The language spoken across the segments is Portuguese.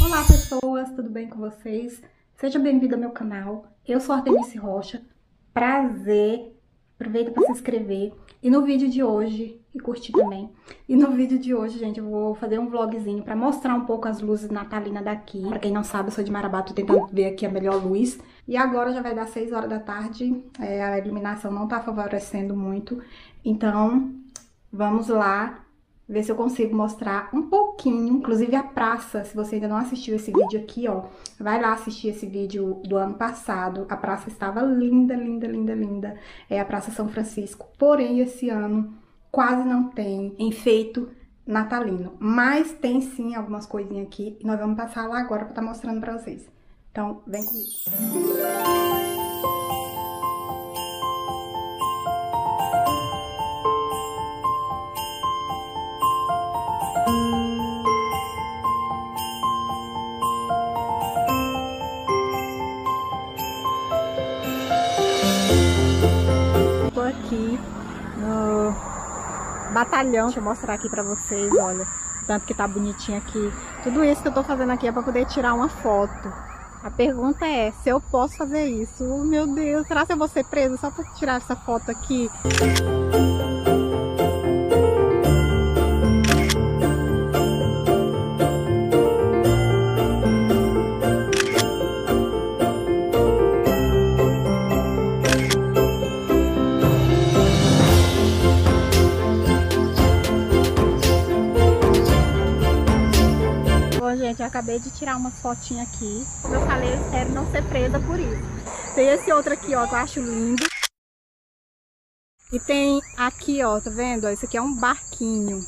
Olá pessoas, tudo bem com vocês? Seja bem-vindo ao meu canal. Eu sou Artemice Rocha. Prazer. Aproveita para se inscrever. E no vídeo de hoje, e curtir também. E no vídeo de hoje, gente, eu vou fazer um vlogzinho para mostrar um pouco as luzes natalinas daqui. Para quem não sabe, eu sou de Marabá, tô tentando ver aqui a melhor luz. E agora já vai dar 6 horas da tarde, é, a iluminação não tá favorecendo muito. Então, vamos lá ver se eu consigo mostrar um pouquinho, inclusive a praça, se você ainda não assistiu esse vídeo aqui, ó, vai lá assistir esse vídeo do ano passado, a praça estava linda, linda, linda, linda, é a Praça São Francisco, porém esse ano quase não tem enfeito natalino, mas tem sim algumas coisinhas aqui nós vamos passar lá agora para estar tá mostrando para vocês. Então, vem comigo. aqui no batalhão. Deixa eu mostrar aqui pra vocês, olha. Tanto que tá bonitinho aqui. Tudo isso que eu tô fazendo aqui é pra poder tirar uma foto. A pergunta é se eu posso fazer isso. Meu Deus, será que eu vou ser presa só pra tirar essa foto aqui? Acabei de tirar uma fotinha aqui. Como eu falei, eu espero não ser presa por isso. Tem esse outro aqui, ó, que eu acho lindo. E tem aqui, ó, tá vendo? Esse aqui é um barquinho.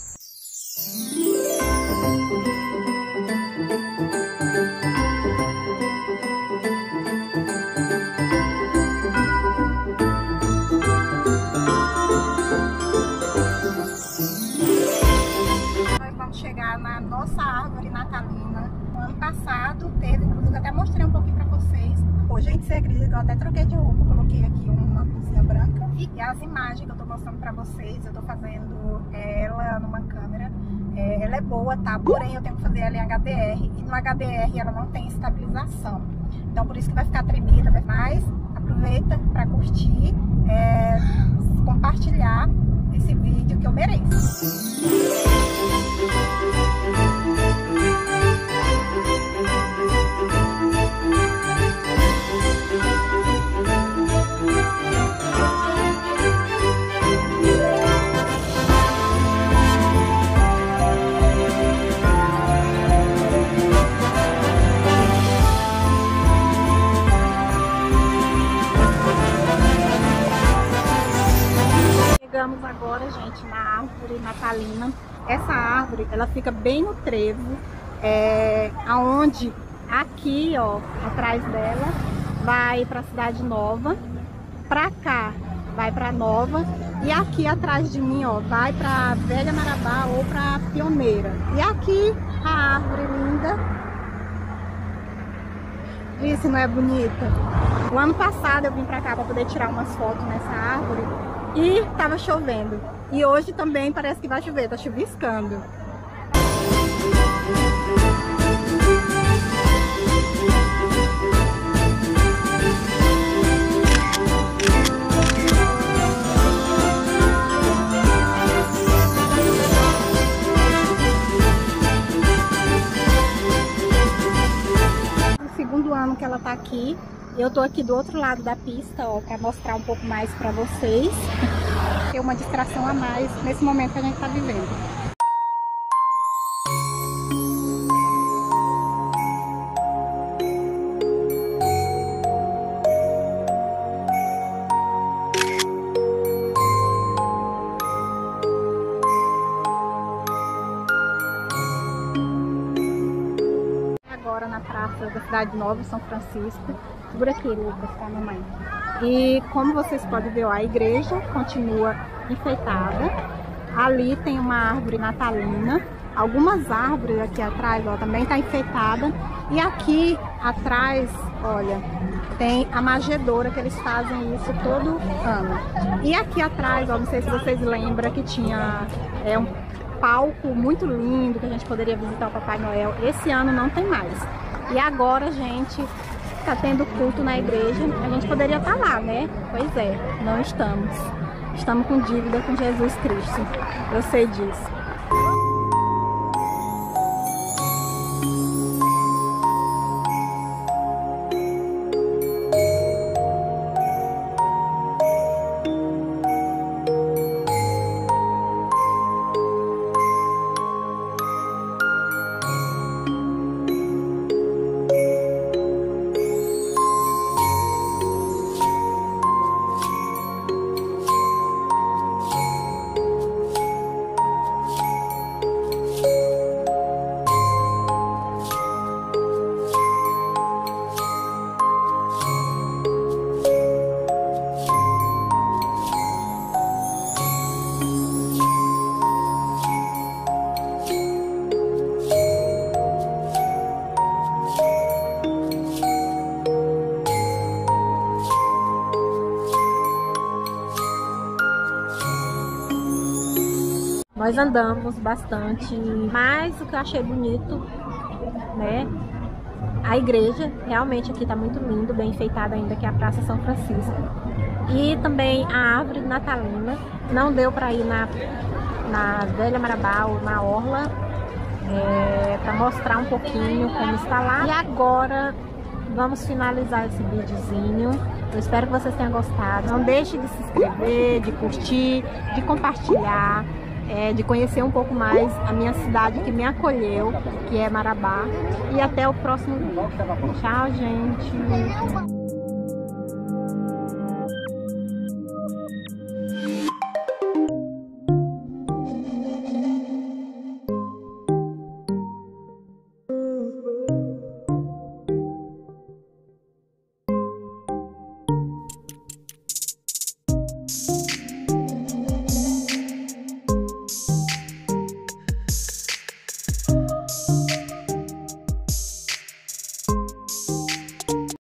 Acredita que eu até troquei de roupa, coloquei aqui uma cozinha branca. E as imagens que eu tô mostrando pra vocês, eu tô fazendo ela numa câmera. É, ela é boa, tá? Porém, eu tenho que fazer ela em HDR. E no HDR ela não tem estabilização. Então, por isso que vai ficar tremida. Mas aproveita pra curtir, é, compartilhar esse vídeo que eu mereço. Chegamos agora, gente, na árvore natalina. Essa árvore, ela fica bem no trevo, é, aonde aqui, ó, atrás dela, vai para a Cidade Nova. Pra cá, vai para Nova. E aqui atrás de mim, ó, vai para Velha Marabá ou para Pioneira. E aqui, a árvore linda. Se não é bonita? O ano passado eu vim para cá para poder tirar umas fotos nessa árvore e tava chovendo. E hoje também parece que vai chover, tá chuviscando. Aqui, eu tô aqui do outro lado da pista, ó, para mostrar um pouco mais para vocês. Ter uma distração a mais nesse momento que a gente tá vivendo. Da Cidade Nova, São Francisco. Segura aqui, Lucas, tá, mamãe? E como vocês podem ver, ó, a igreja continua enfeitada. Ali tem uma árvore natalina. Algumas árvores aqui atrás, ó, também tá enfeitada. E aqui atrás, olha, tem a magedora que eles fazem isso todo ano. E aqui atrás, ó, não sei se vocês lembram que tinha é, um palco muito lindo que a gente poderia visitar o Papai Noel. Esse ano não tem mais. E agora, gente, tá tendo culto na igreja. A gente poderia estar tá lá, né? Pois é, não estamos. Estamos com dívida com Jesus Cristo. Eu sei disso. Nós andamos bastante, mas o que eu achei bonito, né? A igreja, realmente aqui tá muito lindo, bem enfeitada ainda, que é a Praça São Francisco. E também a árvore natalina. Não deu para ir na, na Velha Marabá na Orla, é, para mostrar um pouquinho como está lá. E agora vamos finalizar esse videozinho. Eu espero que vocês tenham gostado. Não deixe de se inscrever, de curtir, de compartilhar é, de conhecer um pouco mais a minha cidade que me acolheu, que é Marabá. E até o próximo vídeo. Tchau, gente!